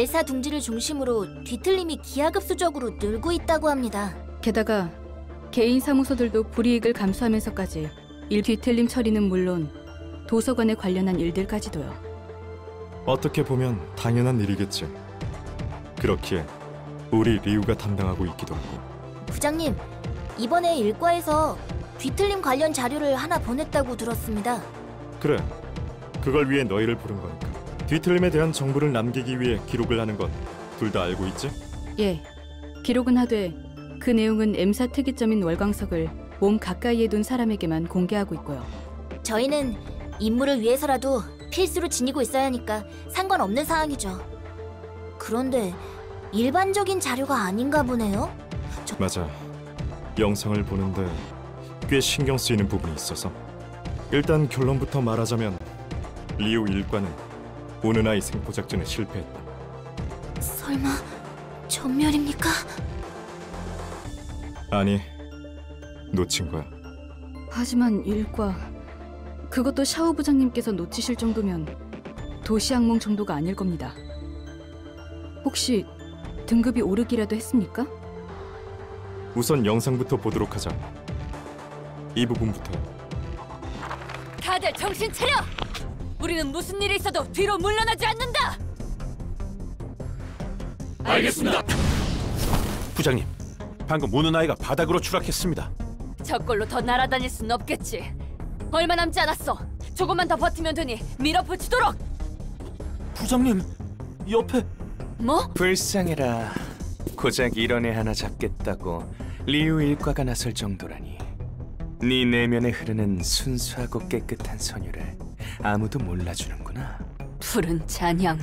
엘사 둥지를 중심으로 뒤틀림이 기하급수적으로 늘고 있다고 합니다. 게다가 개인 사무소들도 불이익을 감수하면서까지 일 뒤틀림 처리는 물론 도서관에 관련한 일들까지도요. 어떻게 보면 당연한 일이겠지. 그렇기에 우리 리우가 담당하고 있기도 하고. 부장님, 이번에 일과에서 뒤틀림 관련 자료를 하나 보냈다고 들었습니다. 그래. 그걸 위해 너희를 부른 거니까. 뒤틀림에 대한 정보를 남기기 위해 기록을 하는 건 둘 다 알고 있지? 예, 기록은 하되 그 내용은 M사 특이점인 월광석을 몸 가까이에 둔 사람에게만 공개하고 있고요. 저희는 임무를 위해서라도 필수로 지니고 있어야 하니까 상관없는 사항이죠. 그런데 일반적인 자료가 아닌가 보네요. 맞아. 영상을 보는데 꽤 신경 쓰이는 부분이 있어서. 일단 결론부터 말하자면 리우 일과는 오는아이 생포 작전에 실패했다. 설마 전멸입니까? 아니, 놓친 거야. 하지만 일과 그것도 샤오 부장님께서 놓치실 정도면 도시 악몽 정도가 아닐 겁니다. 혹시 등급이 오르기라도 했습니까? 우선 영상부터 보도록 하자. 이 부분부터. 다들 정신 차려! 우리는 무슨 일이 있어도 뒤로 물러나지 않는다! 알겠습니다. 부장님, 방금 우는 아이가 바닥으로 추락했습니다. 저걸로 더 날아다닐 순 없겠지. 얼마 남지 않았어. 조금만 더 버티면 되니 밀어붙이도록! 부장님, 옆에 뭐? 불쌍해라. 고작 이런 애 하나 잡겠다고 리우 일과가 나설 정도라니. 네 내면에 흐르는 순수하고 깨끗한 선율을 아무도 몰라주는구나. 푸른 잔향.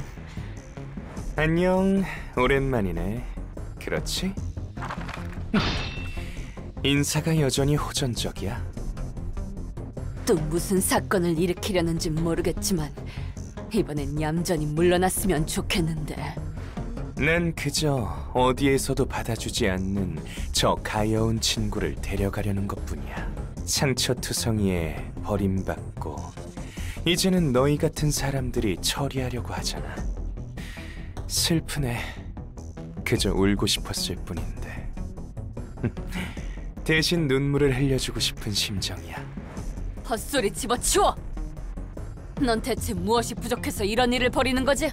안녕, 오랜만이네. 그렇지? 인사가 여전히 호전적이야. 또 무슨 사건을 일으키려는지 모르겠지만 이번엔 얌전히 물러났으면 좋겠는데. 난 그저 어디에서도 받아주지 않는 저 가여운 친구를 데려가려는 것뿐이야. 상처투성이에 버림받고 이제는 너희 같은 사람들이 처리하려고 하잖아. 슬프네. 그저 울고 싶었을 뿐인데. 대신 눈물을 흘려주고 싶은 심정이야. 헛소리 집어치워! 넌 대체 무엇이 부족해서 이런 일을 벌이는 거지?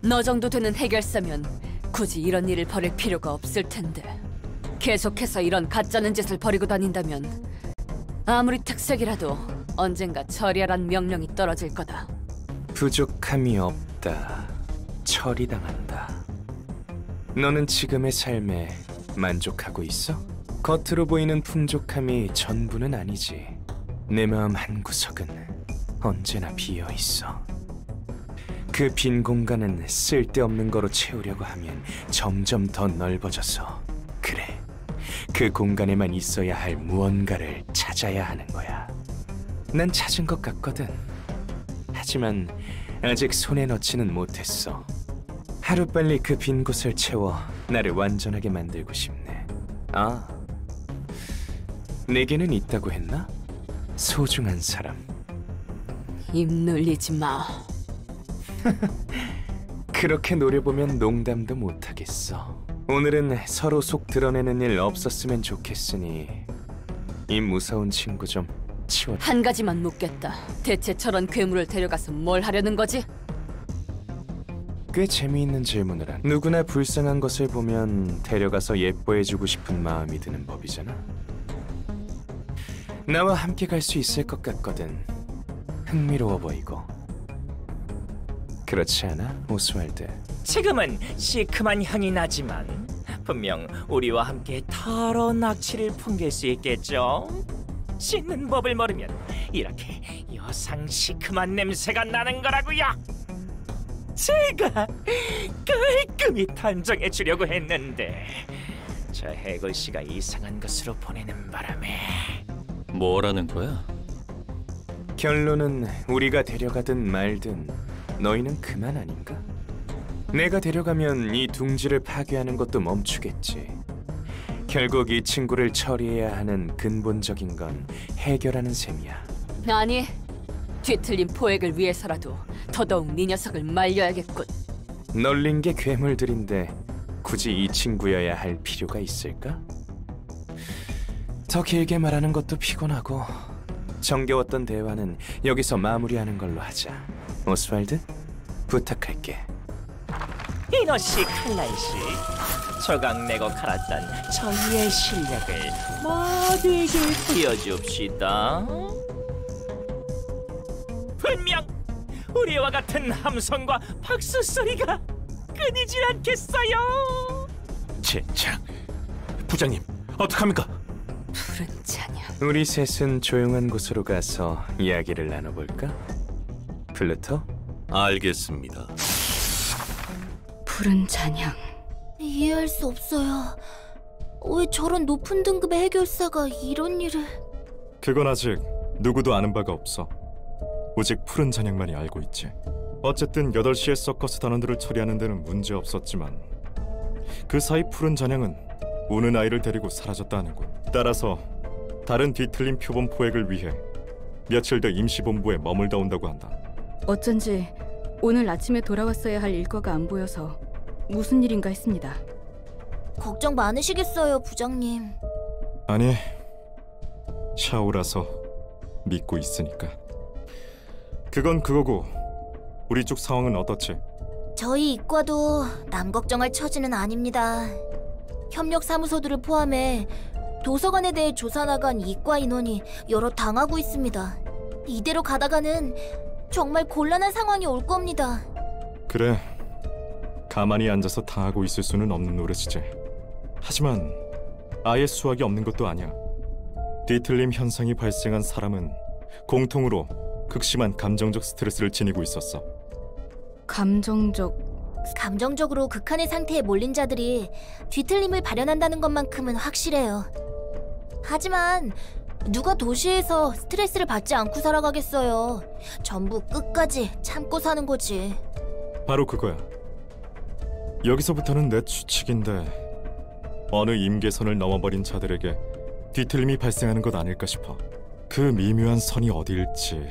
너 정도 되는 해결사면 굳이 이런 일을 벌일 필요가 없을 텐데 계속해서 이런 가짜는 짓을 벌이고 다닌다면 아무리 특색이라도 언젠가 처리하란 명령이 떨어질 거다. 부족함이 없다. 처리당한다. 너는 지금의 삶에 만족하고 있어? 겉으로 보이는 풍족함이 전부는 아니지. 내 마음 한 구석은 언제나 비어 있어. 그 빈 공간은 쓸데없는 거로 채우려고 하면 점점 더 넓어져서 그래. 그 공간에만 있어야 할 무언가를 찾아야 하는 거야. 난 찾은 것 같거든. 하지만 아직 손에 넣지는 못했어. 하루빨리 그 빈 곳을 채워 나를 완전하게 만들고 싶네. 아, 내게는 있다고 했나? 소중한 사람. 입 놀리지 마. 그렇게 노려보면 농담도 못하겠어. 오늘은 서로 속 드러내는 일 없었으면 좋겠으니 이 무서운 친구 좀 치워. 한 가지만 묻겠다. 대체 저런 괴물을 데려가서 뭘 하려는 거지? 꽤 재미있는 질문을 한. 누구나 불쌍한 것을 보면 데려가서 예뻐해주고 싶은 마음이 드는 법이잖아. 나와 함께 갈 수 있을 것 같거든. 흥미로워 보이고. 그렇지 않아, 오스왈드? 지금은 시큼한 향이 나지만 분명 우리와 함께 더러운 악취를 풍길 수 있겠죠. 씻는 법을 모르면 이렇게 여상 시큼한 냄새가 나는 거라고요. 제가 깔끔히 단정해 주려고 했는데 저 해골 씨가 이상한 것으로 보내는 바람에 뭐라는 거야? 결론은 우리가 데려가든 말든 너희는 그만 아닌가? 내가 데려가면 이 둥지를 파괴하는 것도 멈추겠지. 결국 이 친구를 처리해야 하는 근본적인 건 해결하는 셈이야. 아니, 뒤틀린 포획을 위해서라도 더더욱 네 녀석을 말려야겠군. 널린 게 괴물들인데 굳이 이 친구여야 할 필요가 있을까? 더 길게 말하는 것도 피곤하고 정겨웠던 대화는 여기서 마무리하는 걸로 하자. 오스왈드, 부탁할게. 이너 씨, 칼날 씨, 조각 내고 갈았던 저희의 실력을 모두에게 보여줍시다. 분명 우리와 같은 함성과 박수 소리가 끊이질 않겠어요. 젠장. 부장님, 어떡합니까? 푸른 찬양. 우리 셋은 조용한 곳으로 가서 이야기를 나눠볼까? 플루토? 알겠습니다. 푸른 잔향. 이해할 수 없어요. 왜 저런 높은 등급의 해결사가 이런 일을... 그건 아직 누구도 아는 바가 없어. 오직 푸른 잔향만이 알고 있지. 어쨌든 8시에 서커스 단원들을 처리하는 데는 문제 없었지만 그 사이 푸른 잔향은 우는 아이를 데리고 사라졌다 하는군. 따라서 다른 뒤틀린 표본 포획을 위해 며칠 더 임시본부에 머물다 온다고 한다. 어쩐지 오늘 아침에 돌아왔어야 할 일과가 안 보여서 무슨 일인가 했습니다. 걱정 많으시겠어요, 부장님. 아니, 샤오라서 믿고 있으니까. 그건 그거고 우리 쪽 상황은 어떻지? 저희 이과도 남 걱정할 처지는 아닙니다. 협력 사무소들을 포함해 도서관에 대해 조사 나간 이과 인원이 여러 당하고 있습니다. 이대로 가다가는 정말 곤란한 상황이 올 겁니다. 그래, 가만히 앉아서 당하고 있을 수는 없는 노릇이지. 하지만 아예 수학이 없는 것도 아니야. 뒤틀림 현상이 발생한 사람은 공통으로 극심한 감정적 스트레스를 지니고 있었어. 감정적 감정적으로 극한의 상태에 몰린 자들이 뒤틀림을 발현한다는 것만큼은 확실해요. 하지만 누가 도시에서 스트레스를 받지 않고 살아가겠어요. 전부 끝까지 참고 사는 거지. 바로 그거야. 여기서부터는 내 추측인데 어느 임계선을 넘어버린 자들에게 뒤틀림이 발생하는 것 아닐까 싶어. 그 미묘한 선이 어디일지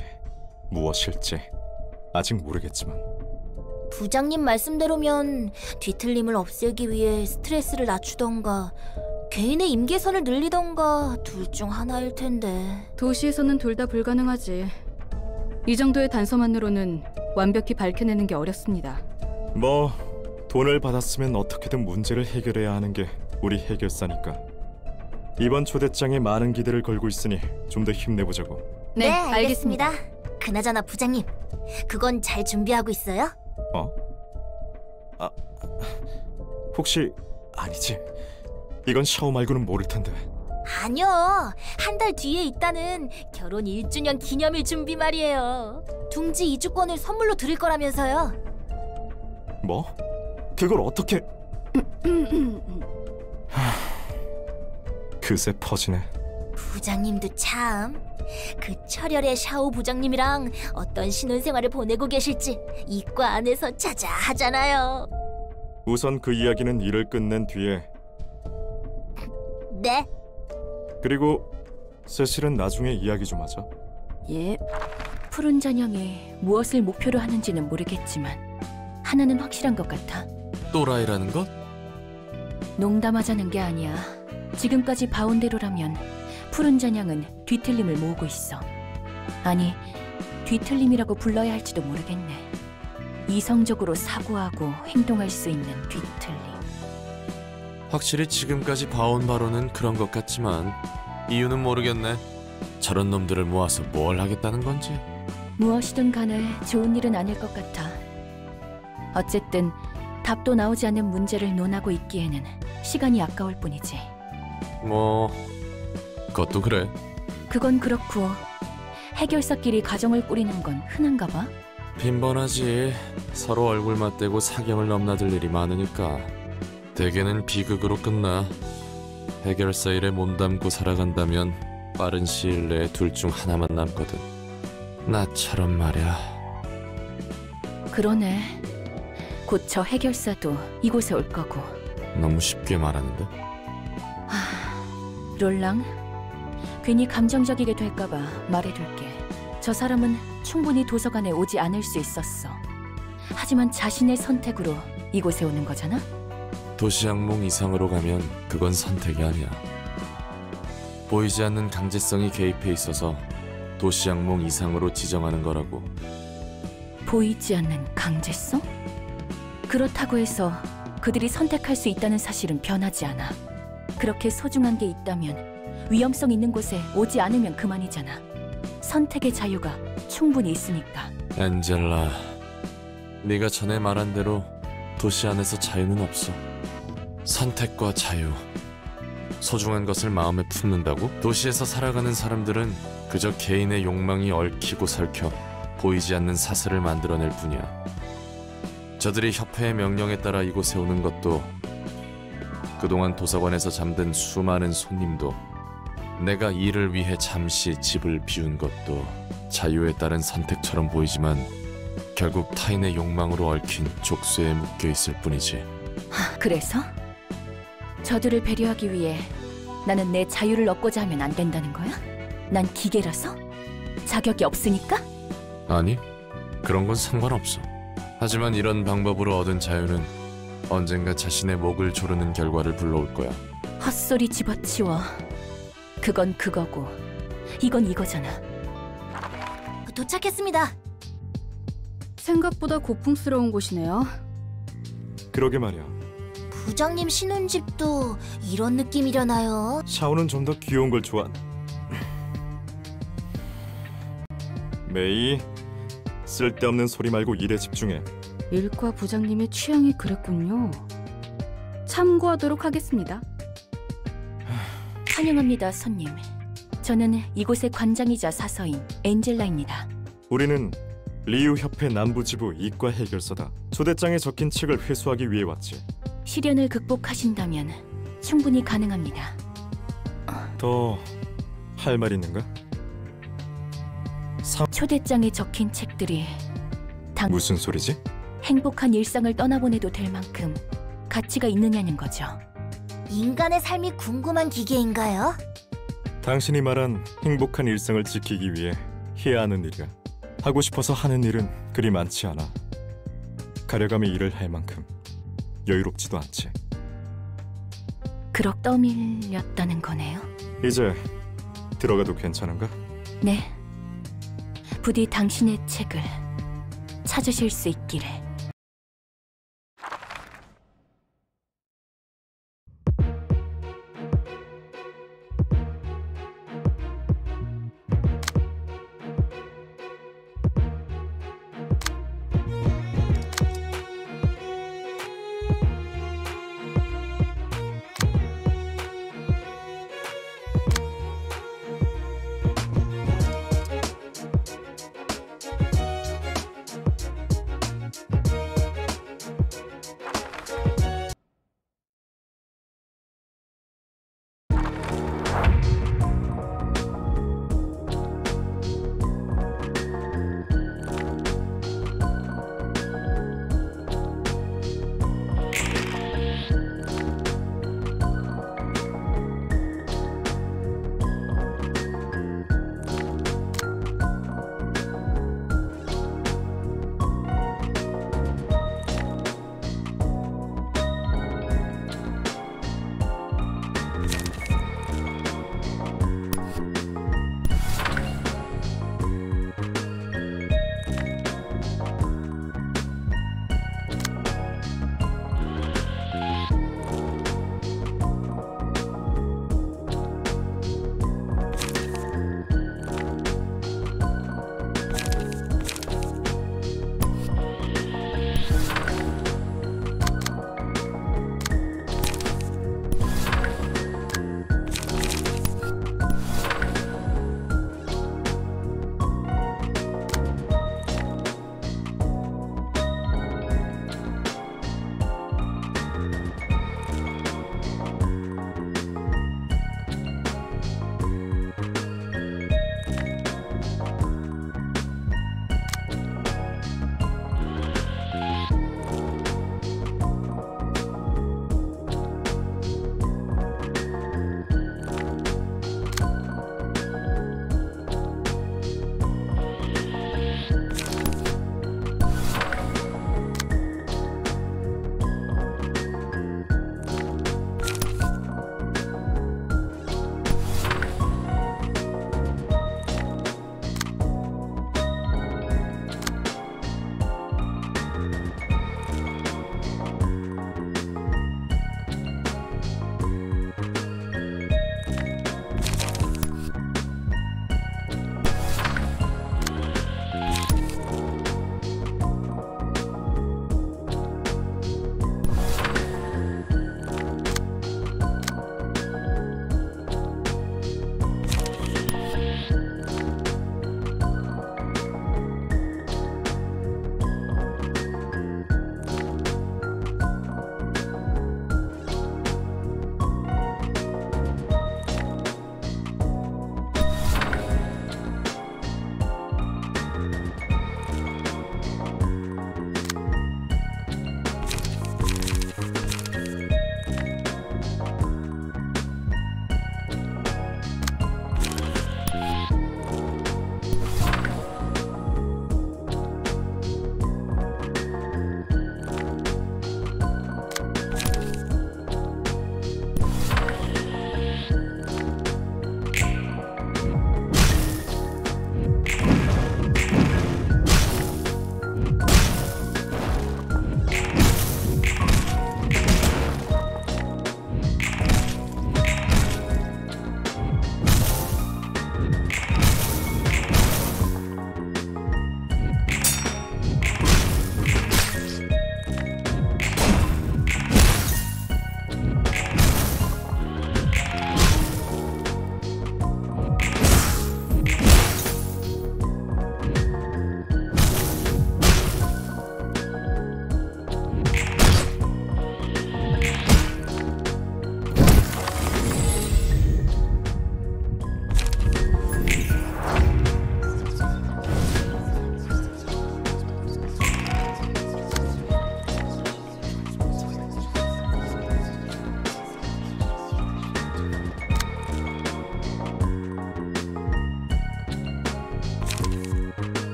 무엇일지 아직 모르겠지만 부장님 말씀대로면 뒤틀림을 없애기 위해 스트레스를 낮추던가 개인의 임계선을 늘리던가 둘 중 하나일 텐데. 도시에서는 둘 다 불가능하지. 이 정도의 단서만으로는 완벽히 밝혀내는 게 어렵습니다. 뭐 돈을 받았으면 어떻게든 문제를 해결해야 하는 게 우리 해결사니까. 이번 초대장에 많은 기대를 걸고 있으니 좀 더 힘내보자고. 그나저나 부장님, 그건 잘 준비하고 있어요? 어? 아, 혹시 아니지? 이건 샤오 말고는 모를 텐데. 아니요. 한 달 뒤에 있다는 결혼 1주년 기념일 준비 말이에요. 둥지 이주권을 선물로 드릴 거라면서요. 뭐? 그걸 어떻게? 하, 그새 퍼지네. 부장님도 참. 그 철혈의 샤오 부장님이랑 어떤 신혼생활을 보내고 계실지 이과 안에서 자자하잖아요. 우선 그 이야기는 일을 끝낸 뒤에 네. 그리고 세실은 나중에 이야기 좀 하자. 예, 푸른 잔향이 무엇을 목표로 하는지는 모르겠지만 하나는 확실한 것 같아. 또라이라는 것? 농담하자는 게 아니야. 지금까지 봐온 대로라면 푸른 잔향은 뒤틀림을 모으고 있어. 아니, 뒤틀림이라고 불러야 할지도 모르겠네. 이성적으로 사고하고 행동할 수 있는 뒤틀림. 확실히 지금까지 봐온 바로는 그런 것 같지만 이유는 모르겠네. 저런 놈들을 모아서 뭘 하겠다는 건지. 무엇이든 간에 좋은 일은 아닐 것 같아. 어쨌든 답도 나오지 않는 문제를 논하고 있기에는 시간이 아까울 뿐이지. 뭐 그것도 그래. 그건 그렇고 해결사끼리 가정을 꾸리는 건 흔한가 봐. 빈번하지. 서로 얼굴 맞대고 사경을 넘나들 일이 많으니까 대개는 비극으로 끝나. 해결사 일에 몸담고 살아간다면 빠른 시일 내에 둘 중 하나만 남거든. 나처럼 말이야. 그러네. 곧 저 해결사도 이곳에 올 거고. 너무 쉽게 말하는데. 롤랑, 괜히 감정적이게 될까봐 말해둘게. 저 사람은 충분히 도서관에 오지 않을 수 있었어. 하지만 자신의 선택으로 이곳에 오는 거잖아? 도시 악몽 이상으로 가면 그건 선택이 아니야. 보이지 않는 강제성이 개입해 있어서 도시 악몽 이상으로 지정하는 거라고. 보이지 않는 강제성? 그렇다고 해서 그들이 선택할 수 있다는 사실은 변하지 않아. 그렇게 소중한 게 있다면 위험성 있는 곳에 오지 않으면 그만이잖아. 선택의 자유가 충분히 있으니까. 엔젤라, 네가 전에 말한 대로 도시 안에서 자유는 없어. 선택과 자유, 소중한 것을 마음에 품는다고? 도시에서 살아가는 사람들은 그저 개인의 욕망이 얽히고 설켜 보이지 않는 사슬을 만들어낼 뿐이야. 저들이 협회의 명령에 따라 이곳에 오는 것도 그동안 도서관에서 잠든 수많은 손님도 내가 일을 위해 잠시 집을 비운 것도 자유에 따른 선택처럼 보이지만 결국 타인의 욕망으로 얽힌 족쇄에 묶여 있을 뿐이지. 그래서 저들을 배려하기 위해 나는 내 자유를 얻고자 하면 안 된다는 거야? 난 기계라서? 자격이 없으니까? 아니, 그런 건 상관없어. 하지만 이런 방법으로 얻은 자유는 언젠가 자신의 목을 조르는 결과를 불러올 거야. 헛소리 집어치워. 그건 그거고, 이건 이거잖아. 도착했습니다. 생각보다 고풍스러운 곳이네요. 그러게 말이야. 부장님 신혼집도 이런 느낌이려나요? 샤오는 좀 더 귀여운 걸 좋아. 메이, 쓸데없는 소리 말고 일에 집중해. 일과 부장님의 취향이 그랬군요. 참고하도록 하겠습니다. 환영합니다, 손님. 저는 이곳의 관장이자 사서인 엔젤라입니다. 우리는 리우 협회 남부 지부 이과 해결서다. 초대장에 적힌 책을 회수하기 위해 왔지. 시련을 극복하신다면 충분히 가능합니다. 더 할 말 있는가? 초대장에 적힌 책들이 당 무슨 소리지? 행복한 일상을 떠나보내도 될 만큼 가치가 있느냐는 거죠. 인간의 삶이 궁금한 기계인가요? 당신이 말한 행복한 일상을 지키기 위해 해야 하는 일이야. 하고 싶어서 하는 일은 그리 많지 않아. 가려감이 일을 할 만큼 여유롭지도 않지. 그럭 떠밀렸다는 거네요. 이제 들어가도 괜찮은가? 네. 부디 당신의 책을 찾으실 수 있기를.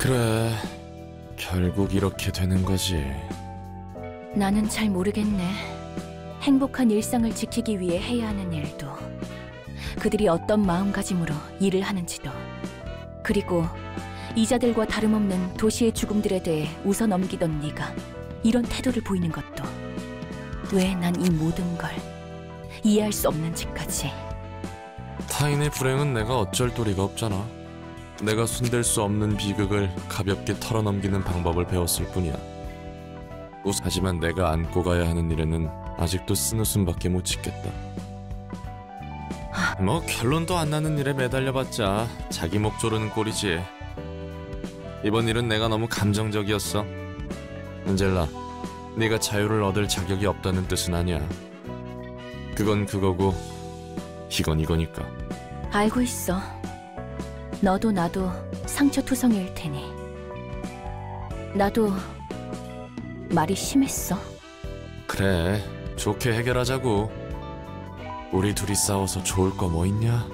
그래, 결국 이렇게 되는 거지. 나는 잘 모르겠네. 행복한 일상을 지키기 위해 해야 하는 일도, 그들이 어떤 마음가짐으로 일을 하는지도. 그리고 이자들과 다름없는 도시의 죽음들에 대해 웃어 넘기던 네가 이런 태도를 보이는 것도 왜 난 이 모든 걸 이해할 수 없는지까지. 타인의 불행은 내가 어쩔 도리가 없잖아. 내가 손댈 수 없는 비극을 가볍게 털어넘기는 방법을 배웠을 뿐이야. 우- 하지만 내가 안고 가야 하는 일에는 아직도 쓴웃음밖에 못 짓겠다. 뭐 결론도 안 나는 일에 매달려봤자 자기 목 조르는 꼴이지. 이번 일은 내가 너무 감정적이었어. 은젤라, 네가 자유를 얻을 자격이 없다는 뜻은 아니야. 그건 그거고 이건 이거니까. 알고 있어. 너도 나도 상처투성이일 테니. 나도 말이 심했어. 그래, 좋게 해결하자고. 우리 둘이 싸워서 좋을 거 뭐 있냐?